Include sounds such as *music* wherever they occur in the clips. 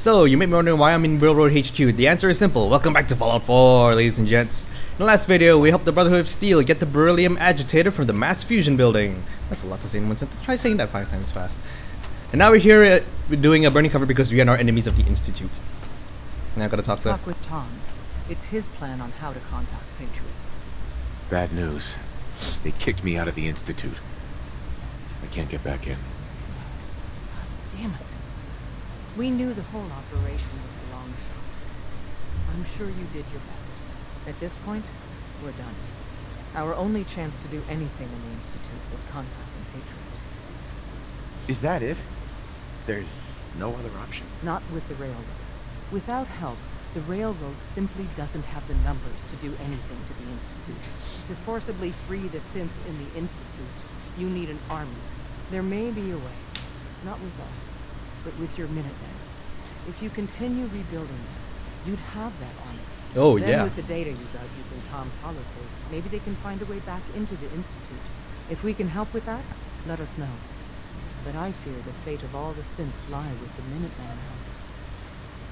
So, you may be wondering why I'm in Railroad HQ. The answer is simple. Welcome back to Fallout 4, ladies and gents. In the last video, we helped the Brotherhood of Steel get the beryllium agitator from the mass fusion building. That's a lot to say in one sentence. Try saying that five times fast. And now we're here uh, we're doing a burning cover because we are our enemies of the Institute. Now I've got to talk to... Talk with Tom. It's his plan on how to contact Patriot. Bad news. They kicked me out of the Institute. I can't get back in. Damn it. We knew the whole operation was a long shot. I'm sure you did your best. At this point, we're done. Our only chance to do anything in the Institute was contacting Patriot. Is that it? There's no other option? Not with the Railroad. Without help, the Railroad simply doesn't have the numbers to do anything to the Institute. To forcibly free the synths in the Institute, you need an army. There may be a way. Not with us, but with your Minutemen. If you continue rebuilding them, you'd have that army. Oh, then yeah. with the data you got using Tom's holotape, maybe they can find a way back into the Institute. If we can help with that, let us know. But I fear the fate of all the synths lie with the Minutemen now.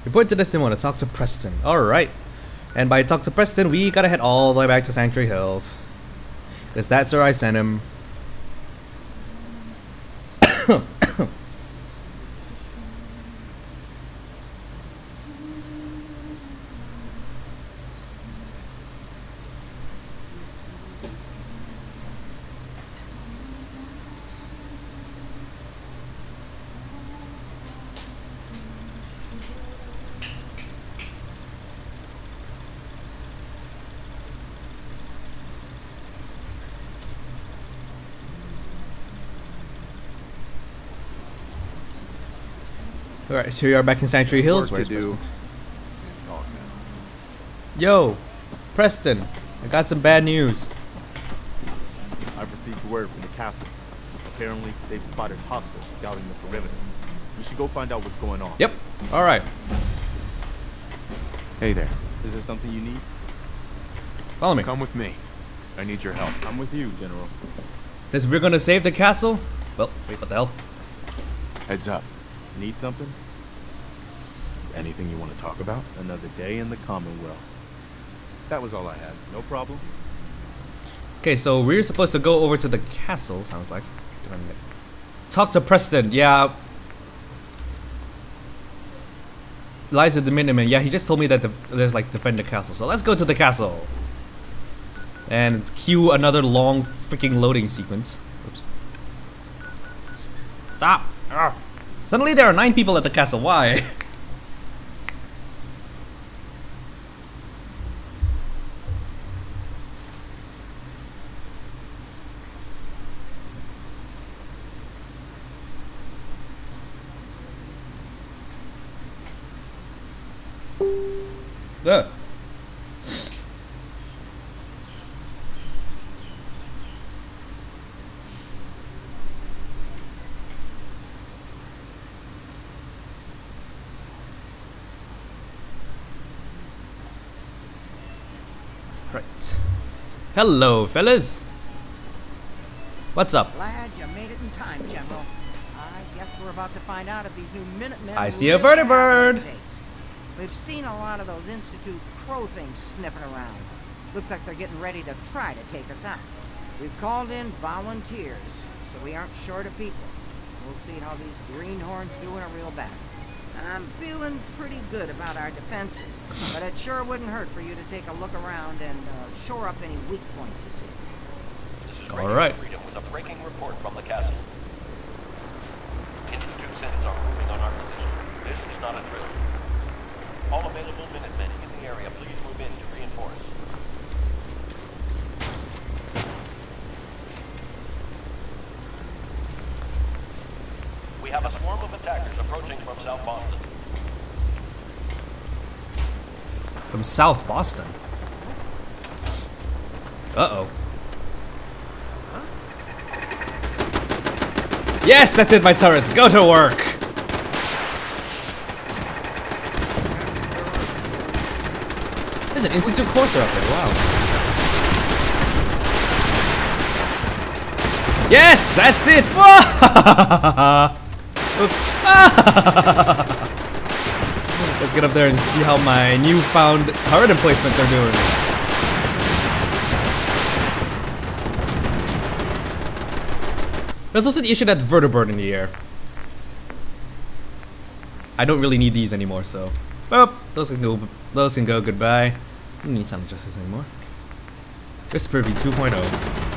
Report to this and want to talk to Preston. Alright. And by talk to Preston, we gotta head all the way back to Sanctuary Hills. Because that's where I sent him. *coughs* *coughs* Alright, so we are back in Sanctuary Hills. Work to Where's do. Preston? Yo, Preston, I got some bad news. I've received word from the castle. Apparently, they've spotted hostiles scouting the perimeter. We should go find out what's going on. Yep. Alright. Hey there. Is there something you need? Follow me. Come with me. I need your help. I'm with you, General. Because we're gonna save the castle. Well, wait, what the hell? Heads up. Need something? Anything you want to talk about? Another day in the Commonwealth. That was all I had. No problem. Okay, so we're supposed to go over to the castle, sounds like. Talk to Preston, yeah. Lies with the Minutemen. Yeah, he just told me that the, there's like defend the castle. So let's go to the castle. And cue another long freaking loading sequence. Oops. Stop! Ugh. Suddenly there are nine people at the castle. Why? *laughs* Ugh. Right. Hello, fellas. What's up? Glad you made it in time, General. I guess we're about to find out if these new Minutemen. I see a vertibird. We've seen a lot of those Institute crow things sniffing around. Looks like they're getting ready to try to take us out. We've called in volunteers, so we aren't short of people. We'll see how these greenhorns do in a real battle. I'm feeling pretty good about our defenses, but it sure wouldn't hurt for you to take a look around and uh, shore up any weak points you see. This is All Radio right. Freedom with a breaking report from the From South Boston. Uh-oh. Yes, that's it, my turrets. Go to work. There's an Institute Courser up there. Wow. Yes, that's it. *laughs* Oops. *laughs* Let's get up there and see how my newfound turret emplacements are doing. There's also the issue that vertibird in the air. I don't really need these anymore, so. Oh, those can go. Those can go. Goodbye. I don't need Sonic Justice anymore. Whisper V 2.0.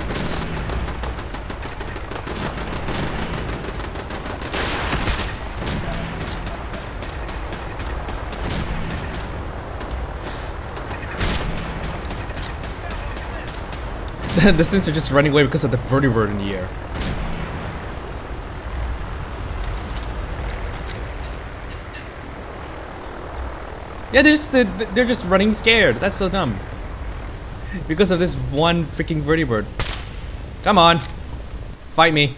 *laughs* the synths are just running away because of the vertibird in the air. Yeah, they're just they're just running scared. That's so dumb. Because of this one freaking vertibird. Come on, fight me.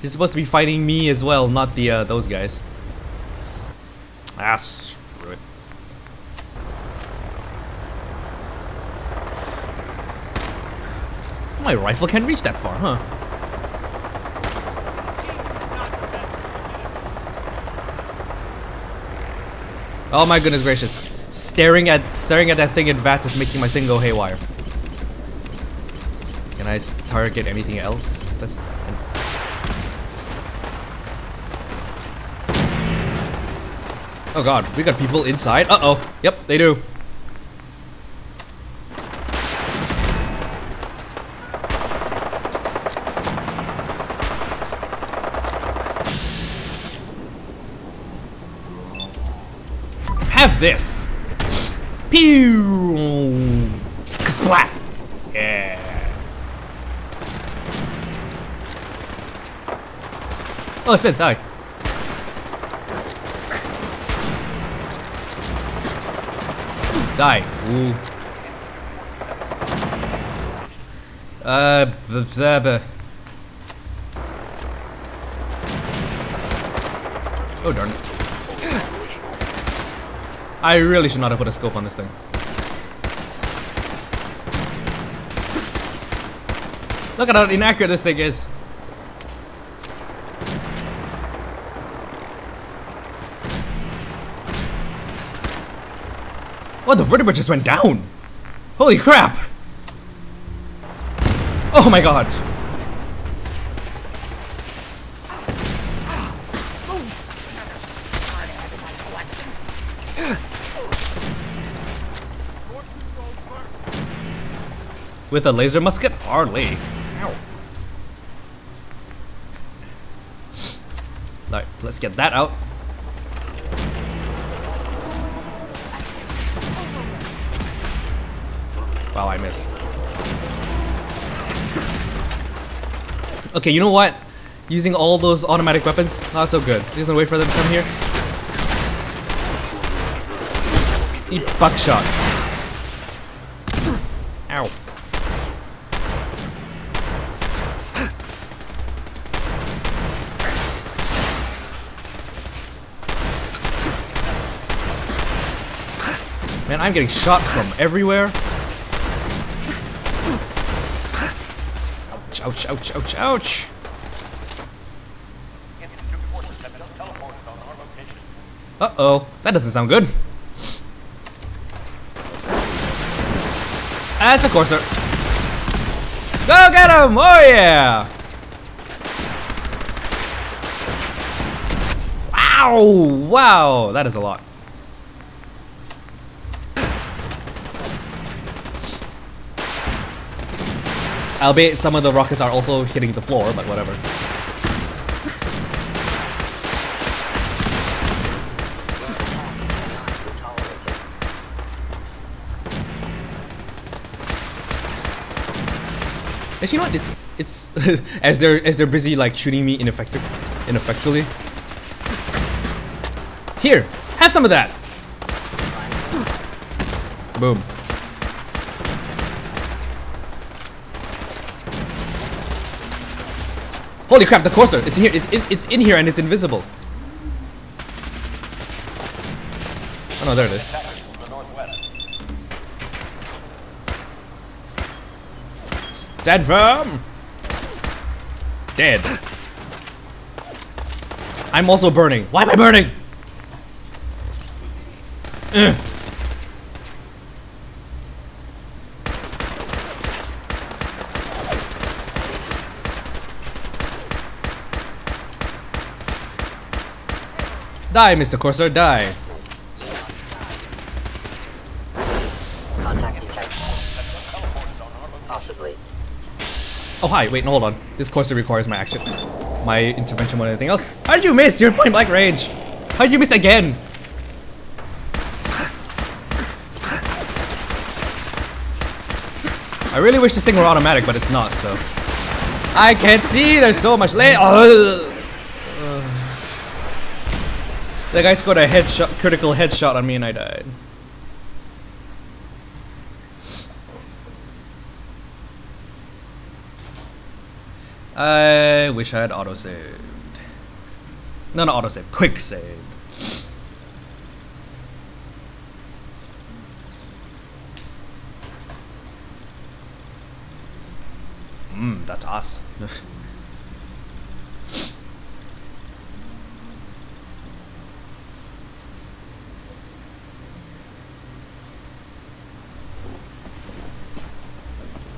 You're supposed to be fighting me as well, not the uh, those guys. Ah, screw it. My rifle can't reach that far, huh? Oh my goodness gracious. Staring at staring at that thing in VATS is making my thing go haywire. Can I target anything else? That's Oh god, we got people inside. Uh-oh. Yep, they do. Have this. Pew. Splat. Yeah. Oh, Sid, die. Die, fool. Uh, b- Oh darn it. I really should not have put a scope on this thing. Look at how inaccurate this thing is. What, the vertibird just went down? Holy crap! Oh my god! With a laser musket? Hardly. Alright, let's get that out. Wow, I missed. Okay, you know what? Using all those automatic weapons, not so good. Just gonna wait for them to come here. Eat buckshot. Ow. Man, I'm getting shot from everywhere. Ouch, ouch, ouch, ouch, ouch. Uh-oh, that doesn't sound good. That's a Courser. Go get him! Oh yeah! Wow! Wow, that is a lot. Albeit some of the rockets are also hitting the floor, but whatever. Actually, you know what? It's it's *laughs* as they're as they're busy like shooting me ineffective, ineffectually. Here, have some of that. Boom. Holy crap, the courser! It's here, it's, it's in here and it's invisible. Oh no, there it is. Stand firm! Dead. I'm also burning. Why am I burning? Ugh. Die, Mr. Courser, die. Contact detected. Possibly. Oh, hi. Wait, no, hold on. This Courser requires my action. My intervention more than anything else. How did you miss? You're point blank range. How did you miss again? I really wish this thing were automatic, but it's not, so. I can't see. There's so much light. Oh. The guy scored a headshot, critical headshot on me, and I died. I wish I had autosaved. No, not autosave. Quick save. Mmm, that's us. *laughs*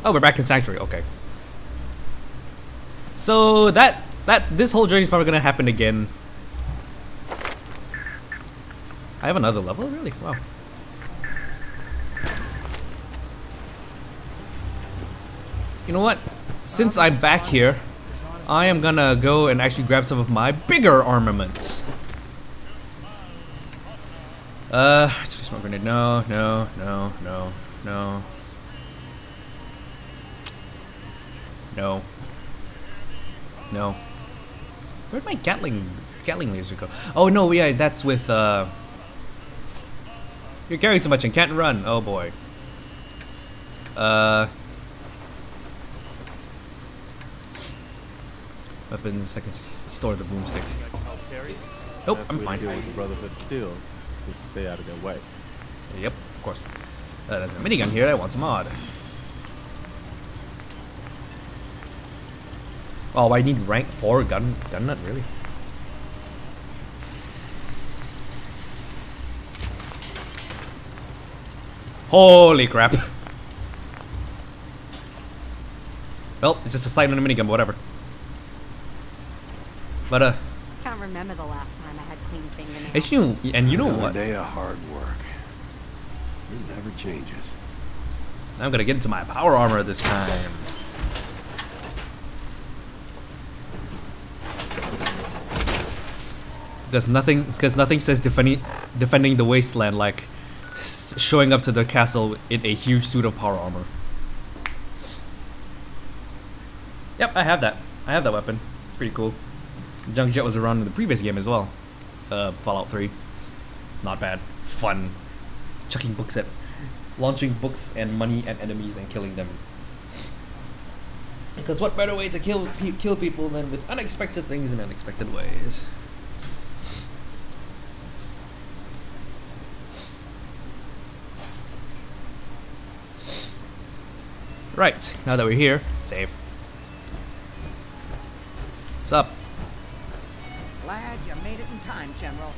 oh, we're back in Sanctuary. Okay. So that that this whole journey is probably gonna happen again. I have another level, really? Wow. You know what? Since I'm back here, I am gonna go and actually grab some of my bigger armaments. Uh, smoke grenade. No, no, no, no, no. No. No. Where'd my Gatling Gatling laser go? Oh no, yeah, that's with uh You're carrying too much and can't run. Oh boy. Uh Weapons, I can just store the boomstick. Nope, I'm fine. deal with the Brotherhood is to stay out of their way. Yep, of course. Uh, there's a minigun here that wants some mod. Oh, I need rank 4 gun gun nut, really? Holy crap. Well, it's just a sight on a minigun, but whatever. But uh, Can't remember the last time I had clean fingernails. and you and you know Another what? day of hard work. It never changes. I'm gonna get into my power armor this time. Because nothing, because nothing says defending, defending the wasteland like showing up to the castle in a huge suit of power armor. Yep, I have that. I have that weapon. It's pretty cool. Junk Jet was around in the previous game as well. Uh, Fallout 3. It's not bad. Fun. Chucking books at launching books and money at enemies and killing them. Because what better way to kill pe- kill people than with unexpected things in unexpected ways? Right, now that we're here, save. What's up? Glad you made it in time, General.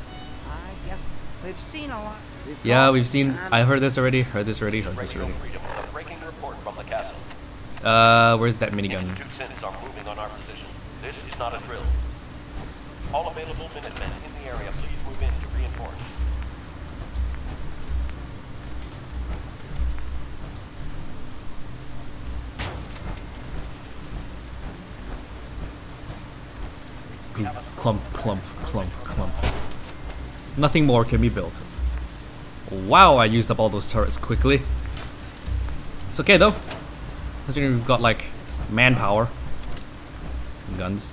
I guess we've seen a lot. We've Yeah, we've seen. I heard this already. Heard this already. Heard this already. Freedom with a breaking report from the castle. Uh, where's that minigun? Institute synths are moving on our position. This is not a drill. All available Minutemen in the area, please move in to reinforce. Clump, clump, clump, clump. Nothing more can be built. Wow, I used up all those turrets quickly. It's okay though. Considering we've got like manpower. Guns.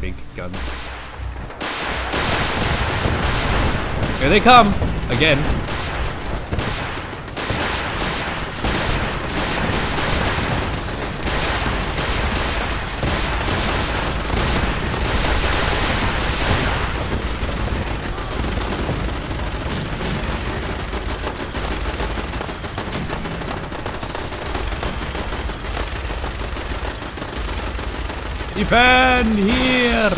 Big guns. Here they come! Again. Defend here!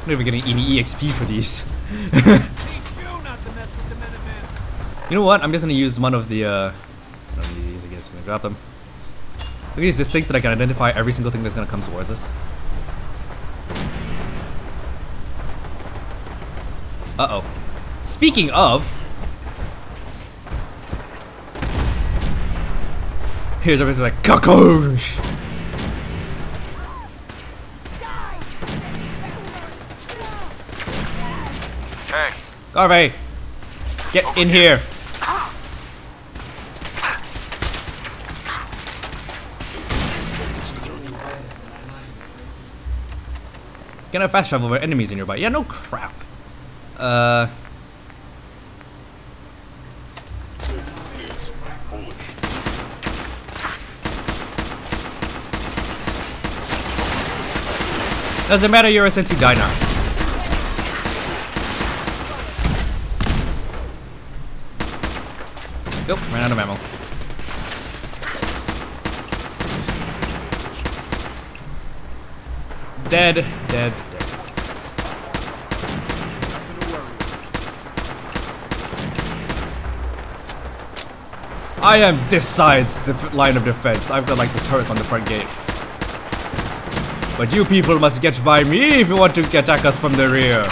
I'm not even getting any EXP for these. *laughs* you know what? I'm just gonna use one of the, uh... I do these, I guess. I'm gonna drop them. Look at these, this thing so that I can identify every single thing that's gonna come towards us. Uh oh. Speaking of. Here's everybody's like, Kakoosh! Hey, Garvey! Get in here! Can I fast travel where enemies are nearby? Yeah, no crap. Uh. Doesn't matter, you're sent to die now. Nope, ran out of ammo. Dead, dead, dead. I am this side's line of defense. I've got like this turrets on the front gate. But you people must get by me if you want to attack us from the rear.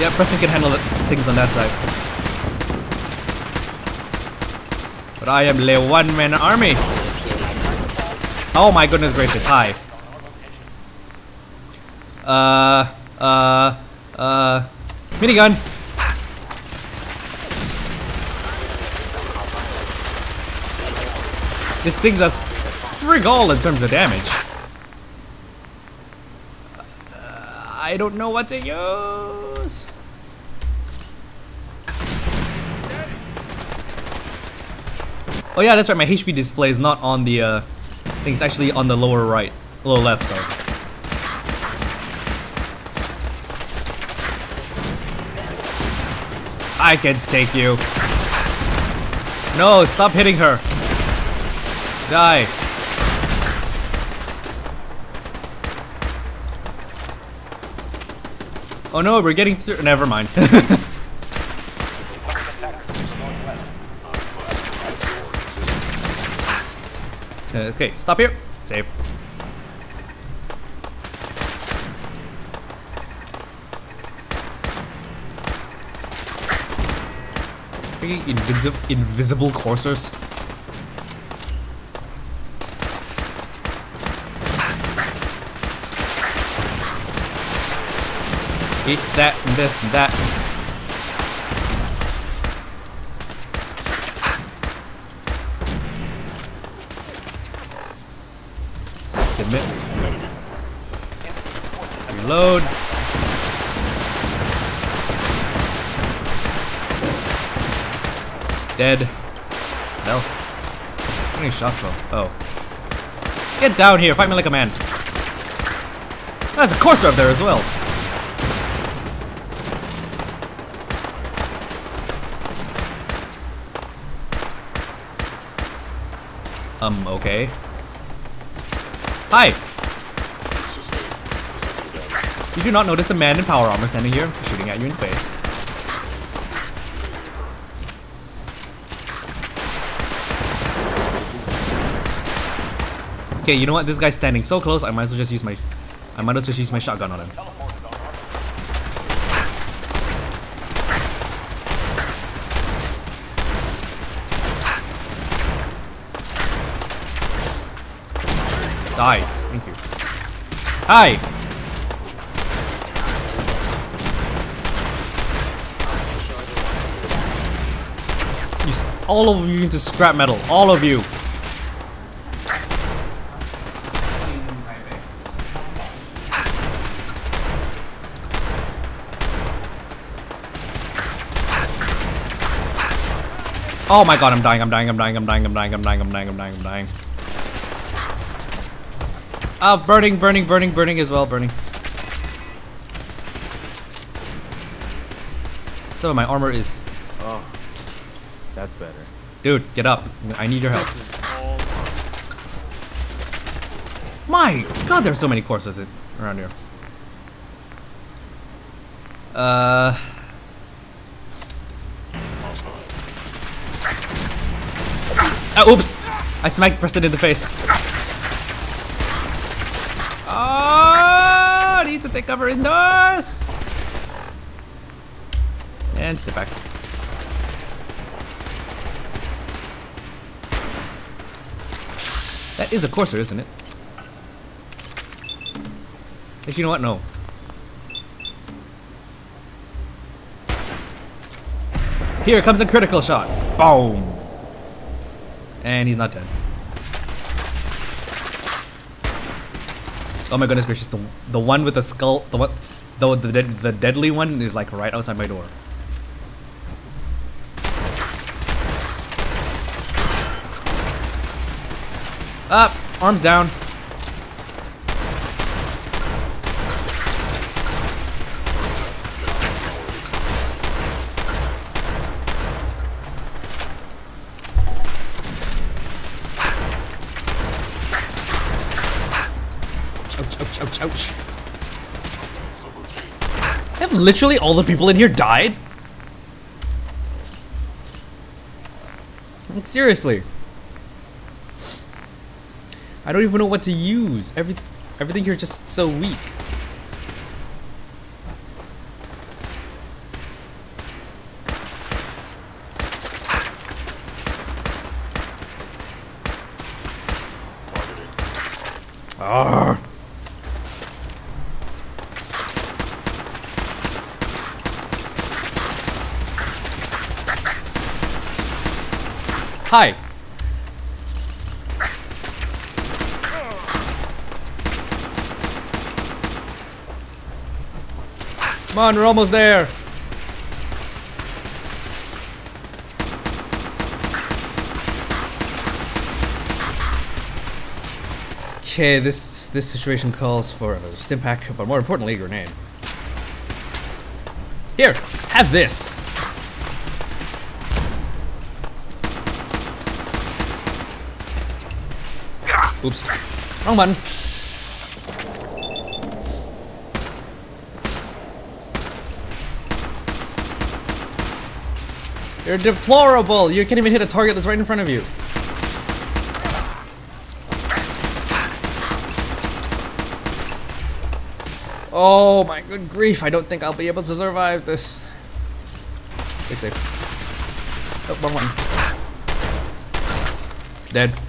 Yeah, Preston can handle things on that side. But I am the one-man army. Oh my goodness gracious, hi. Uh, uh, uh, minigun. This thing does frig all in terms of damage. Uh, I don't know what to use. Oh yeah, that's right. My HP display is not on the. Uh, I think it's actually on the lower right, lower left. Sorry. I can take you. No, stop hitting her. Die. Oh no, we're getting through. Never mind. *laughs* okay, stop here. Save. Invisible, invisible coursers. Eat that and this and that. Reload. Dead. No. How many shots though? Oh. Get down here, fight me like a man. There's a courser up there as well. Um, okay. Hi! You do not notice the man in power armor standing here, shooting at you in the face. Okay, you know what? This guy's standing so close, I might as well just use my I might as well just use my shotgun on him. Die. Thank you. Hi! You s- all of you into scrap metal. All of you. Oh my god, I'm dying, I'm dying, I'm dying, I'm dying, I'm dying, I'm dying, I'm dying, I'm dying, I'm dying. Ah, burning, burning, burning, burning as well, burning. Of my armor is. Oh, that's better. Dude, get up. I need your help. My god, there's so many coursers around here. Uh. Ah, oops! I smacked Preston in the face. Oh, I need to take cover indoors! And step back. That is a courser, isn't it? If you know what? No. Here comes a critical shot. Boom. And he's not dead. Oh my goodness gracious! The the one with the skull, the what, the the the deadly one is like right outside my door. Up, arms down. Ouch, ouch, ouch, ouch. Have literally all the people in here died? Like, seriously. I don't even know what to use. Every everything here is just so weak. Arrgh. Hi. Come on, we're almost there. Okay, this this situation calls for a stim pack, but more importantly, a grenade. Here, have this. Oops, wrong button. You're deplorable. You can't even hit a target that's right in front of you. Oh my good grief, I don't think I'll be able to survive this. It's safe. Oh, wrong one. Dead.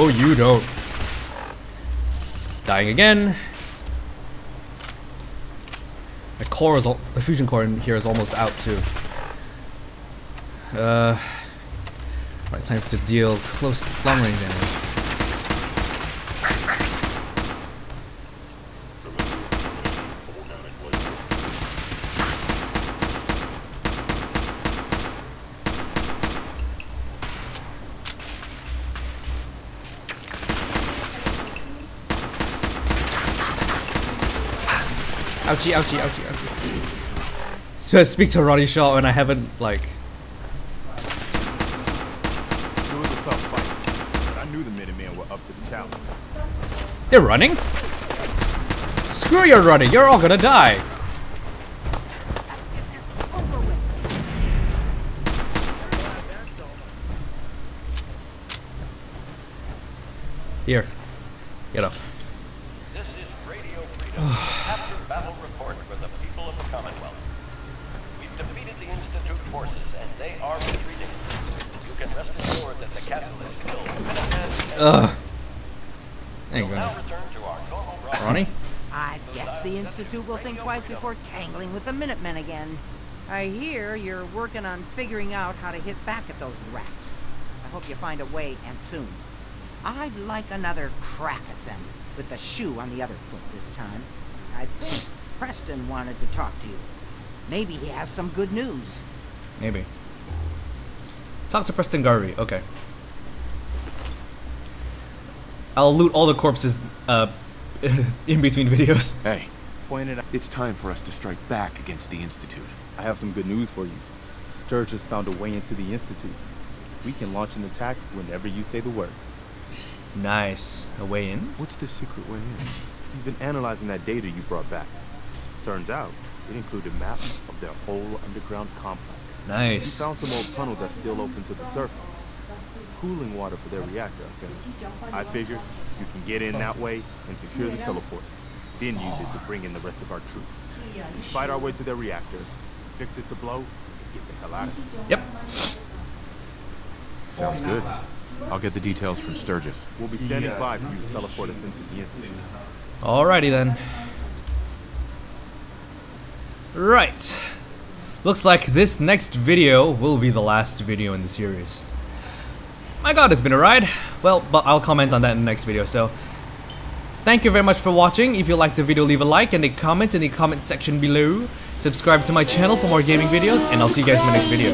Oh, you don't. Dying again. My core is al the fusion core in here is almost out too. Uh, right, time to deal close, long range damage. Ouchie, ouchie, ouchie, ouchie. Sp- Speak to Ronnie Shaw and I haven't, like... It was a tough fight, but I knew the Minutemen were up to the challenge. They're running? Screw your running, you're all gonna die! Here. Get up. This is Radio Freedom, after battle report for the people of the Commonwealth. We've defeated the Institute forces and they are retreating. You can rest assured that the castle is filled with Minutemen and Ugh. Thank will now goodness. return to our normal broadcast. Ronnie? I guess the Institute will think twice before tangling with the Minutemen again. I hear you're working on figuring out how to hit back at those rats. I hope you find a way, and soon. I'd like another crack at them, with the shoe on the other foot this time. I think Preston wanted to talk to you. Maybe he has some good news. Maybe. Talk to Preston Garvey. Okay. I'll loot all the corpses uh, *laughs* in between videos. Hey, Pointed out. it's time for us to strike back against the Institute. I have some good news for you. Sturgis found a way into the Institute. We can launch an attack whenever you say the word. Nice. A way in. What's the secret way in? He's been analyzing that data you brought back. Turns out, it included maps of their whole underground complex. Nice. He found some old tunnel that's still open to the surface. Cooling water for their reactor, okay? I figured you can get in that way and secure the teleport. Then use it to bring in the rest of our troops. We fight our way to their reactor, fix it to blow, get the hell out of here. Yep. Sounds good. I'll get the details from Sturgis. We'll be standing by for you to teleport us into the Institute. Alrighty then. Right. Looks like this next video will be the last video in the series. My god, it's been a ride. Well, but I'll comment on that in the next video, so... Thank you very much for watching. If you liked the video, leave a like and a comment in the comment section below. Subscribe to my channel for more gaming videos, and I'll see you guys in my next video.